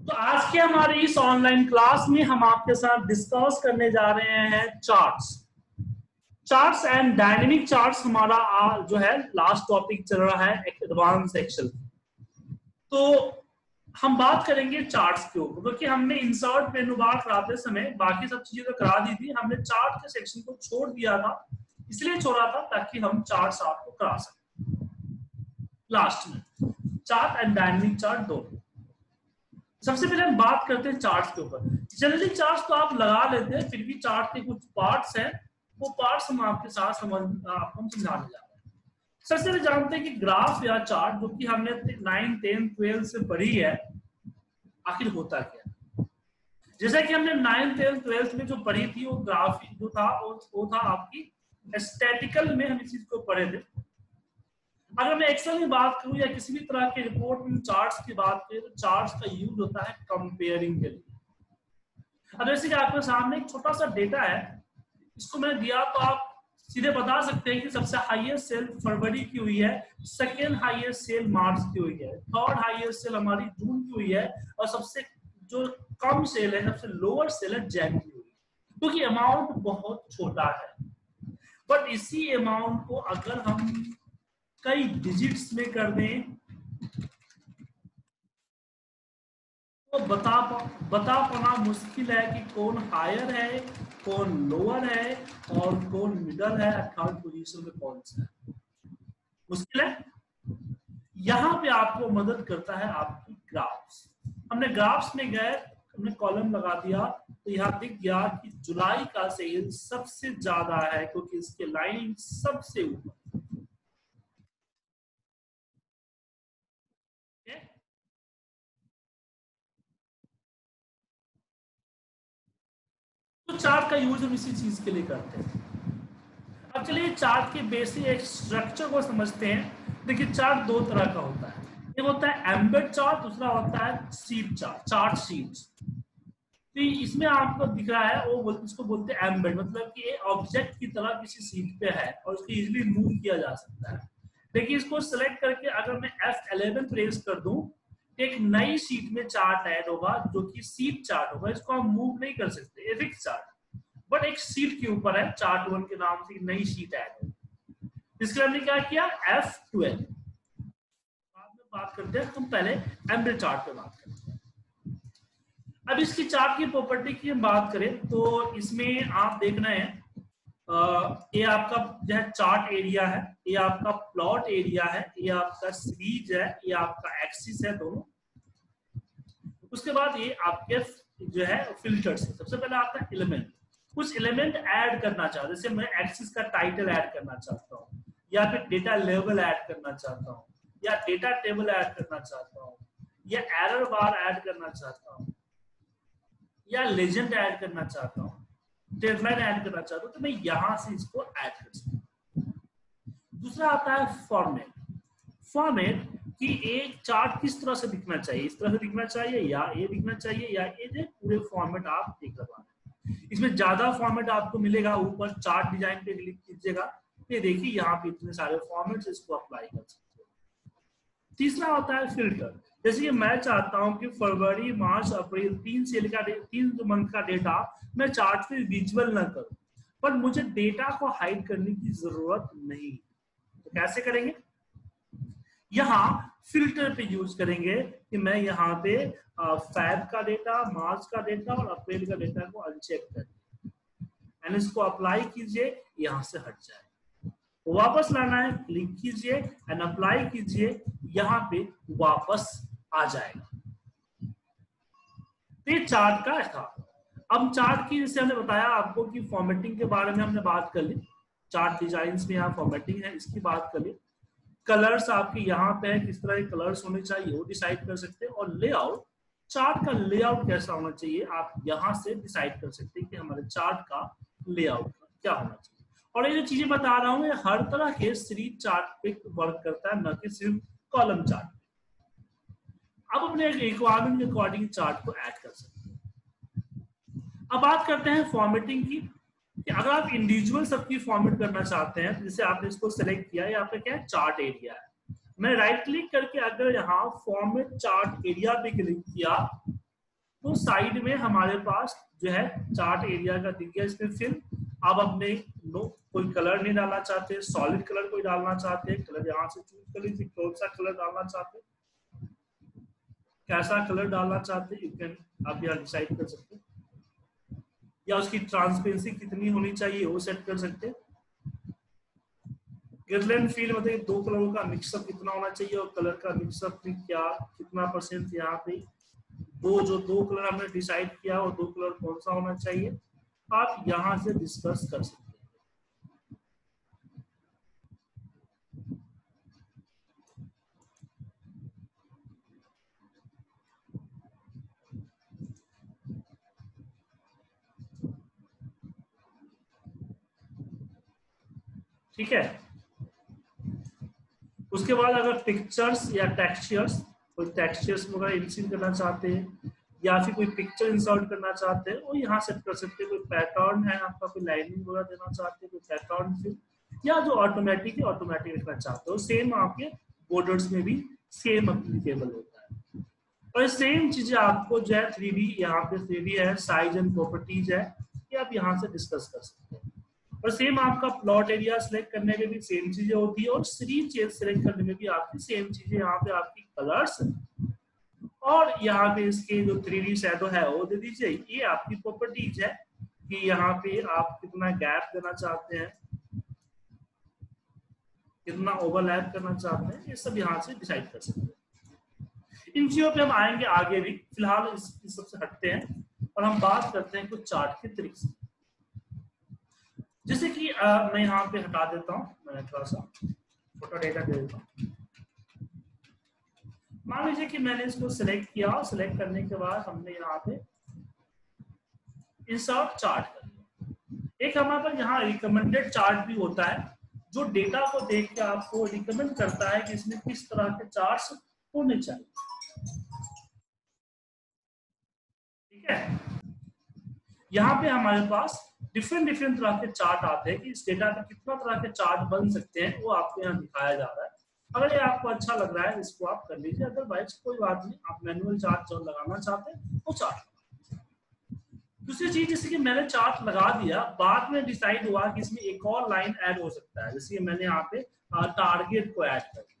तो आज के हमारे इस ऑनलाइन क्लास में हम आपके साथ डिस्कस करने जा रहे हैं charts charts and dynamic charts हमारा जो है लास्ट टॉपिक चल रहा है एडवांस एक्सेल तो हम बात करेंगे चार्ट्स के ऊपर। क्योंकि हमने इंसर्ट मेनू बार कराते समय बाकी सब चीज़ें तो करा दी थी। हमने चार्ट के सेक्शन को छोड़ दिया था, इसलिए छोड़ा था ताकि हम चार्ट्स आपको करा सकें। लास्ट में चार्ट एंड डायनेमिक चार्ट दो। सबसे पहले हम बात करते हैं चार्ट्स के ऊपर। जनरली चार्ट्स तो आप लगा लेते हैं फिर भी चार्ट के कुछ पार्ट्स हैं वो पार्ट्स हम आपके साथ समझ आपको समझाने जा रहे हैं सबसे पहले जानते हैं कि ग्राफ या चार्ट जो कि हमने नाइन टेन ट्वेल्व से पढ़ी है आखिर होता क्या जैसे कि हमने नाइन टेंथ ट्वेल्थ में जो पढ़ी थी वो ग्राफ जो था वो, वो था आपकी स्टैटिकल में हम इस चीज़ को पढ़े थे। अगर मैं एक्सेल में बात करूँ या किसी भी तरह के रिपोर्ट में चार्ट्स की बात करें तो चार्ट्स का यूज़ होता है कंपेयरिंग के लिए। अब जैसे कि आपके सामने एक छोटा सा डेटा है, इसको मैंने दिया तो आप सीधे बता सकते हैं कि सबसे हाईएस्ट सेल फरवरी की हुई है सेकेंड हाईएस्ट सेल मार्च की हुई है थर्ड हाईएस्ट सेल हमारी जून की हुई है, और सबसे जो कम सेल है, सबसे लोअर सेल है जैन की हुई क्योंकि अमाउंट बहुत छोटा है। बट इसी अमाउंट को अगर हम कई डिजिट्स में कर दें। तो बता बता पाना मुश्किल है कि कौन हायर है, कौन लोअर है, और कौन मिडल है थर्ड पोजीशन में कौन सा है। मुश्किल है? यहाँ पे आपको मदद करता है आपकी ग्राफ्स हमने ग्राफ्स में गए, हमने कॉलम लगा दिया। तो यहाँ दिख गया कि जुलाई का सेल सबसे ज़्यादा है, क्योंकि इसके लाइन सबसे ऊपर। तो चार्ट का यूज़ हम इसी चीज़ के लिए करते हैं। अब चलिए चार्ट के बेसिक एक स्ट्रक्चर को समझते हैं। देखिए चार्ट दो तरह का होता है। एक होता है एम्बेड चार्ट दूसरा होता है सीट चार्ट चार्ट सीट्स तो इसमें आपको दिख रहा है, वो इसको बोलते हैं एम्बेड मतलब कि ऑब्जेक्ट की तरह किसी सीट पे है और उसको इजिली मूव किया जा सकता है। देखिए इसको सिलेक्ट करके अगर मैं F11 प्रेस कर दूँ एक नई सीट में चार्ट ऐड होगा, जो कि सीट चार्ट होगा, इसको हम मूव नहीं कर सकते चार्ट बट एक सीट के ऊपर है चार्ट वन के नाम से नई सीट ऐड होगी। इसके हमने क्या किया? एफ़ बाद में बात करते हैं हम पहले एम्बल चार्ट पे बात करते हैं। अब इसकी चार्ट की प्रॉपर्टी की हम बात करें तो इसमें आप देखना हैं ये आपका जो है चार्ट एरिया है, ये आपका प्लॉट एरिया है, ये आपका सीरीज़ है, ये आपका एक्सिस है दोनों। उसके बाद ये आपके जो है फिल्टर्स है। सबसे पहले है एलिमेंट कुछ एलिमेंट ऐड करना चाहता हूँ जैसे मैं एक्सिस का टाइटल ऐड करना चाहता हूँ, या फिर डेटा लेवल ऐड करना चाहता हूँ, या डेटा टेबल ऐड करना चाहता हूँ, या एरर बार ऐड करना चाहता हूँ, या लेजेंड ऐड करना चाहता हूँ डेडलाइन ऐड करना चाहता हूँ तो मैं यहाँ से इसको ऐड कर सकता हूँ। दूसरा आता है फॉर्मेट फॉर्मेट कि एक चार्ट किस तरह से दिखना चाहिए? इस तरह से दिखना चाहिए या ये दिखना चाहिए या ये पूरे फॉर्मेट आप देख करवा इसमें ज़्यादा फॉर्मेट आपको मिलेगा ऊपर चार्ट डिज़ाइन पे क्लिक कीजिएगा। ये देखिए, यहाँ पे इतने सारे फॉर्मेट इसको अप्लाई कर सकते हो। तीसरा होता है फ़िल्टर जैसे कि मैं चाहता हूँ कि फरवरी, मार्च, अप्रैल, तीन सेल का तीन मंथ का डेटा मैं चार्ट पे विजुअल ना करूँ। पर मुझे डेटा को हाइड करने की ज़रूरत नहीं। तो कैसे करेंगे? यहाँ फ़िल्टर पे यूज़ करेंगे कि मैं यहाँ पे फैब का डेटा मार्च का डेटा और अप्रैल का डेटा को अनचेक कर एंड इसको अप्लाई कीजिए, यहाँ से हट जाए। वापस लाना है क्लिक कीजिए एंड अप्लाई कीजिए, यहाँ पे वापस आ जाएगा। तो ये चार्ट का था। अब चार्ट की जैसे हमने बताया आपको कि फॉर्मेटिंग के बारे में हमने बात कर ली। चार्ट डिज़ाइन में यहाँ फॉर्मेटिंग है, इसकी बात कर ली। कलर्स आपके यहाँ पे है, किस तरह के कलर्स होने चाहिए, वो डिसाइड कर सकते हैं। और लेआउट चार्ट का लेआउट कैसा होना चाहिए, आप यहाँ से डिसाइड कर सकते हैं कि हमारे चार्ट का लेआउट क्या होना चाहिए। और ये जो चीज़ें बता रहा हूँ, ये हर तरह के सीरीज़ चार्ट पे वर्क करता है, न कि सिर्फ़ कॉलम चार्ट अब अपने रिक्वायरमेंट के अकॉर्डिंग चार्ट को ऐड कर सकते हैं। अब बात करते हैं फॉर्मेटिंग की। कि अगर आप इंडिविजुअल सबकी फॉर्मेट करना चाहते हैं, जैसे आपने इसको सेलेक्ट किया या आपका क्या है? चार्ट एरिया है। मैं राइट क्लिक करके अगर यहाँ फॉर्मेट चार्ट एरिया पे क्लिक किया तो साइड में हमारे पास जो है चार्ट एरिया का दिख गया इसमें फिल आप अपने नो कोई कलर नहीं डालना चाहते सॉलिड कलर कोई डालना चाहते हैं कलर यहाँ से चूज़ कर लीजिए, कौन सा कलर डालना चाहते, कैसा कलर डालना चाहते यू कैन आप यहाँ डिसाइड कर सकते या उसकी ट्रांसपेरेंसी कितनी होनी चाहिए, वो सेट कर सकते गिरलैंड फील मतलब दो कलरों का मिक्सअप कितना होना चाहिए और कलर का मिक्सअप क्या, कितना परसेंट यहाँ पे। दो जो दो कलर हमने डिसाइड किया और दो कलर कौन सा होना चाहिए, आप यहाँ से डिस्कस कर सकते ठीक है? उसके बाद अगर पिक्चर्स या टेक्सचर्स कोई टेक्सचर्स वगैरह इंसिन करना चाहते हैं, या फिर कोई पिक्चर इंसर्ट करना चाहते हैं, वो यहाँ सेट कर सकते हैं। कोई पैटर्न है आपका, कोई लाइनिंग वगैरह देना चाहते हैं, कोई पैटर्न फिर, या जो ऑटोमेटिक है ऑटोमेटिक रखना चाहते हो। सेम आपके बॉर्डर्स में भी सेम अप्लीकेबल होता है। और सेम चीज़ें आपको जो है थ्री डी यहाँ पे थ्री डी है साइज़ एंड प्रॉपर्टीज़ है, ये आप यहाँ से डिस्कस कर सकते हैं। और सेम आपका प्लॉट एरिया सिलेक्ट करने में भी सेम चीज़ें होती है और सीरीज़ चेंज सिलेक्ट करने में भी आपकी सेम चीज़ें यहाँ पे आपकी कलर्स और यहाँ पे इसके जो थ्री डी शेडो है, वो दे दीजिए, ये आपकी प्रॉपर्टीज़ है कि यहाँ पे आप कितना गैप देना चाहते हैं, कितना ओवरलैप करना चाहते हैं, ये सब यहाँ से डिसाइड कर सकते हैं। इन चीज़ों पे हम आएँगे आगे भी। फ़िलहाल इस सबसे हटते हैं और हम बात करते हैं कुछ चार्ट के तरीके से जैसे कि आ, मैं यहाँ पे हटा देता हूँ थोड़ा सा फ़ोटो डेटा दे देता हूँ। मान लीजिए कि मैंने इसको सिलेक्ट किया और सिलेक्ट करने के बाद हमने यहाँ पे इंसर्ट चार्ट कर एक हमारे पास यहाँ रिकमेंडेड चार्ट भी होता है जो डेटा को देख के आपको रिकमेंड करता है कि इसमें किस तरह के चार्ट होने चाहिए। ठीक है? यहाँ पे हमारे पास डिफरेंट डिफरेंट तरह के चार्ट आते हैं कि इस डेटा में कितना तरह के चार्ट बन सकते हैं, वो आपको यहाँ दिखाया जा रहा है। अगर ये आपको अच्छा लग रहा है, इसको आप कर लीजिए। अदरवाइज़ कोई बात नहीं, आप मैनुअल चार्ट जो लगाना चाहते हैं, वो चार्ट दूसरी चीज़, जैसे कि मैंने चार्ट लगा दिया, बाद में डिसाइड हुआ कि इसमें एक और लाइन ऐड हो सकता है। जैसे मैंने यहाँ पे टारगेट को ऐड कर दिया।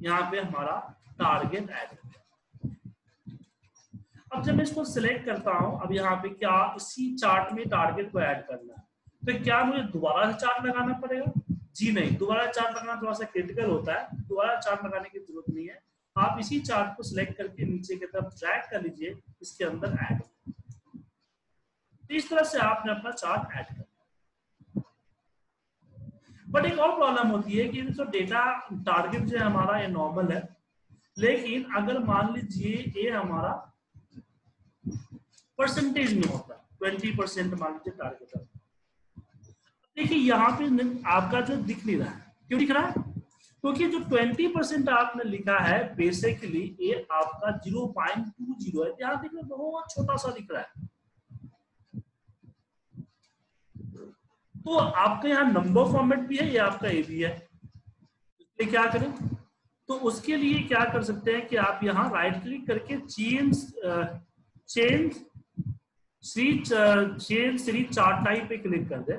यहाँ पे हमारा टारगेट ऐड अब जब मैं इसको सिलेक्ट करता हूँ, अब यहाँ पे क्या इसी चार्ट में टारगेट को ऐड करना है? तो क्या मुझे दोबारा से चार्ट लगाना पड़ेगा? जी नहीं, दोबारा चार्ट लगाना थोड़ा सा क्रिटिकल होता है। दोबारा चार्ट लगाने की ज़रूरत नहीं है। आप इसी चार्ट को सिलेक्ट करके नीचे की तरफ़ ड्रैग कर लीजिए, इसके अंदर ऐड तो इस तरह से आपने अपना चार्ट ऐड कर बट एक और प्रॉब्लम होती है कि जो डेटा टारगेट जो है हमारा ये नॉर्मल है। लेकिन अगर मान लीजिए ये हमारा परसेंटेज में होता ट्वेंटी परसेंट मान लीजिए टारगेट देखिए, यहाँ पे आपका जो दिख नहीं रहा है, क्यों दिख रहा है? क्योंकि तो जो 20 परसेंट आपने लिखा है बेसिकली ये आपका 0.20 है। यहाँ देखिए, बहुत छोटा सा दिख रहा है। तो आपका यहाँ नंबर फॉर्मेट भी है, ये आपका ए भी है। इसलिए क्या करें? तो उसके लिए क्या कर सकते हैं कि आप यहाँ राइट क्लिक करके change change series change series chart type पे क्लिक कर दे।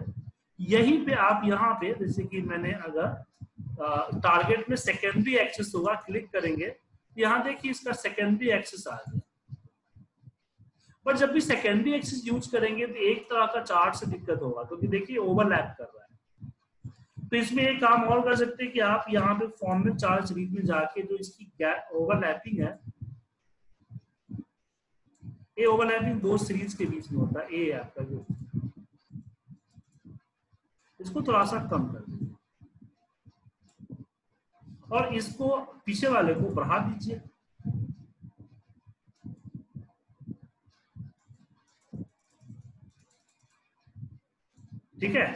यहीं पे आप यहाँ पे, जैसे कि मैंने अगर टारगेट में सेकेंडरी एक्सेस होगा क्लिक करेंगे, यहाँ देखिए इसका सेकेंडरी एक्सेस आ गया। पर जब भी सेकेंडरी एक्सेस यूज़ करेंगे तो एक तरह का चार्ट से दिक्कत होगा, क्योंकि तो देखिए ओवरलैप कर रहा है। तो इसमें एक काम और कर सकते हैं कि आप यहाँ पे फॉर्म में चार्ट सीरीज़ में जाके जो इसकी ओवरलैपिंग है ये ओवरलैपिंग दो सीरीज़ के बीच में होता है ए आपका जो। इसको थोड़ा सा कम कर दीजिए और इसको पीछे वाले को बढ़ा दीजिए। ठीक है?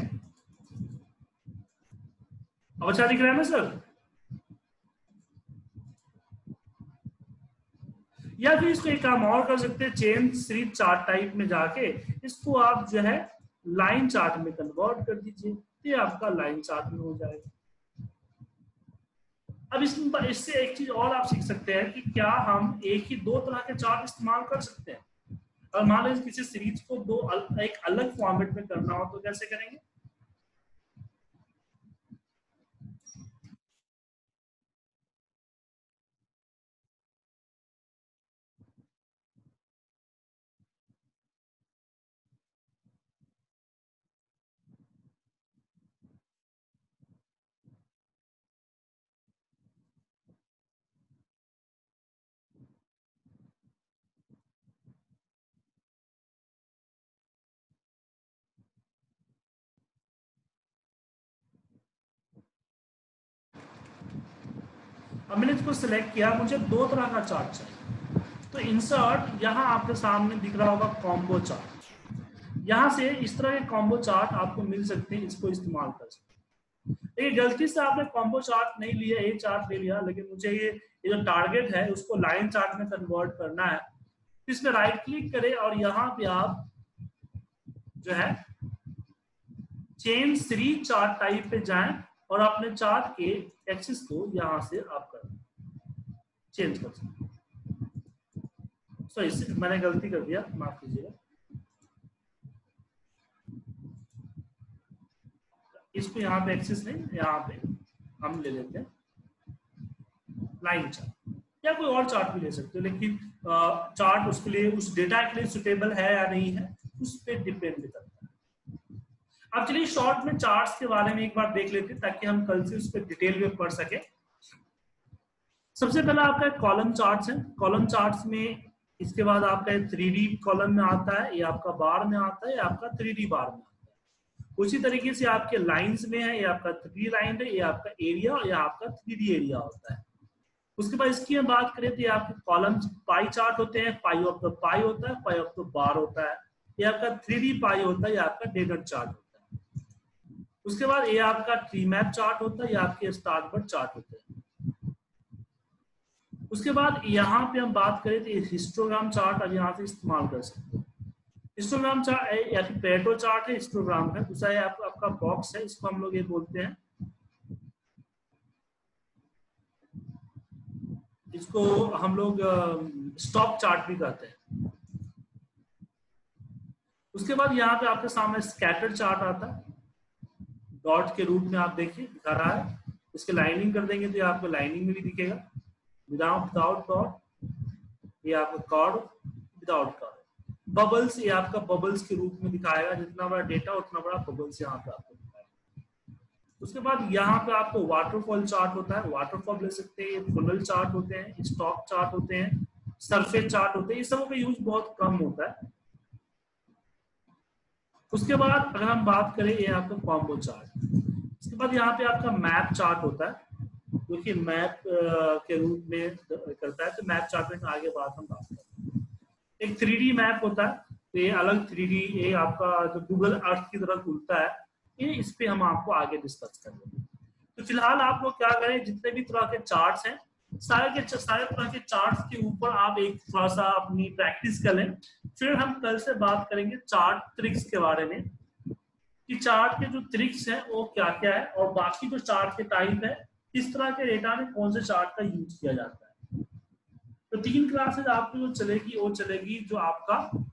अब अच्छा दिख रहा है ना, सर? या फिर इसको एक काम और कर सकते हैं चेन सीरीज़ चार्ट टाइप में जाके इसको आप जो है लाइन चार्ट में कन्वर्ट कर दीजिए ये आपका लाइन चार्ट में हो जाएगा। अब इस इससे एक चीज़ और आप सीख सकते हैं कि क्या हम एक ही दो तरह के चार्ट इस्तेमाल कर सकते हैं? और मान लीजिए किसी सीरीज़ को दो अल, एक अलग फॉर्मेट में करना हो तो कैसे करेंगे? अब मैंने इसको सिलेक्ट किया, मुझे दो तरह का चार्ट चाहिए। तो इंसर्ट यहाँ आपके सामने दिख रहा होगा कॉम्बो चार्ट यहाँ से इस तरह के कॉम्बो चार्ट आपको मिल सकते हैं, इसको इस्तेमाल कर सकते हैं। एक गलती से आपने कॉम्बो चार्ट नहीं लिया एक चार्ट ले लिया, लेकिन मुझे ये ये जो टारगेट है, उसको लाइन चार्ट में कन्वर्ट करना है। इसमें राइट क्लिक करें और यहाँ पे आप जो है चेन सीरीज़ चार्ट टाइप पे जाएँ और अपने चार्ट के एक्सिस को यहाँ से आप चेंज कर सकते सॉरी मैंने गलती कर दिया, माफ़ कीजिएगा। इसको यहाँ पे एक्सिस नहीं, यहाँ पे हम ले लेते हैं। लाइन चार्ट या कोई और चार्ट भी ले सकते हो, लेकिन चार्ट उसके लिए, उस डेटा के लिए सुटेबल है या नहीं है, उस पर डिपेंड करता है। अब चलिए शॉर्ट में चार्ट्स के बारे में एक बार देख लेते हैं, ताकि हम कल से उस पर डिटेल में पढ़ सके। सबसे पहला आपका कॉलम चार्ट्स है। कॉलम चार्ट्स में इसके बाद आपका थ्री डी कॉलम में आता है, ये आपका बार में आता है, ये आपका थ्री डी बार में आता है। उसी तरीके से आपके लाइंस में है, ये आपका थ्री लाइन है, ये आपका एरिया ये आपका थ्री डी एरिया होता है। उसके बाद इसकी हम बात करें तो आपके कॉलम पाई चार्ट होते हैं, पाई ऑफ़ द पाई होता है, पाई ऑफ़ द बार होता है। ये आपका थ्री डी पाई होता है, ये आपका डेगट चार्ट होता है। उसके बाद ये आपका ट्री मैप चार्ट होता है, ये आपके स्टार्ट चार्ट होते हैं। उसके बाद यहाँ पे हम बात करें तो हिस्टोग्राम चार्ट अब यहाँ से इस्तेमाल कर सकते हैं। हिस्टोग्राम चार्ट या पेटो चार्ट है हिस्टोग्राम का दूसरा है आप, आपका बॉक्स है इसको हम लोग ये बोलते हैं। इसको हम लोग स्टॉप चार्ट भी कहते हैं। उसके बाद यहाँ पे आपके सामने स्कैटर चार्ट आता है। डॉट के रूप में आप देखिए दिखा रहा है। इसके लाइनिंग कर देंगे तो ये आपको लाइनिंग में भी दिखेगा। विदाउट विदाउट डॉट ये आपका कॉर्ड विदाउट कॉर्ड बबल्स ये आपका बबल्स के रूप में दिखाएगा, जितना बड़ा डेटा उतना बड़ा बबल्स यहाँ पे आपको दिखाएगा। उसके बाद यहाँ पे आपको वाटरफॉल चार्ट होता है। वाटरफॉल ले सकते हैं फुनल चार्ट होते हैं स्टॉक चार्ट होते हैं सरफेस चार्ट होते हैं इस सब का यूज़ बहुत कम होता है। उसके बाद अगर हम बात करें ये आपका कॉम्बो चार्ट उसके बाद यहाँ पे आपका मैप चार्ट होता है। जो कि मैप के रूप में करता है तो मैप चार्ट में आगे बात हम बात करें एक थ्री मैप होता है तो ये अलग थ्री ये आपका जो गूगल अर्थ की तरह खुलता है, ये इस पे हम आपको आगे डिस्कस करेंगे तो फ़िलहाल आप लोग क्या करें, जितने भी तरह के चार्ट्स हैं, सारे के सारे तरह के चार्ट्स के ऊपर आप एक थोड़ा सा अपनी प्रैक्टिस कर लें। फिर हम कल से बात करेंगे चार्ट ट्रिक्स के बारे में, कि चार्ट के जो ट्रिक्स हैं, वो क्या क्या है, और बाकी जो चार्ट के टाइप है इस तरह के डेटा में कौन से चार्ट का यूज़ किया जाता है? तो तीन क्लासेज आपकी जो चलेगी, वो चलेगी जो आपका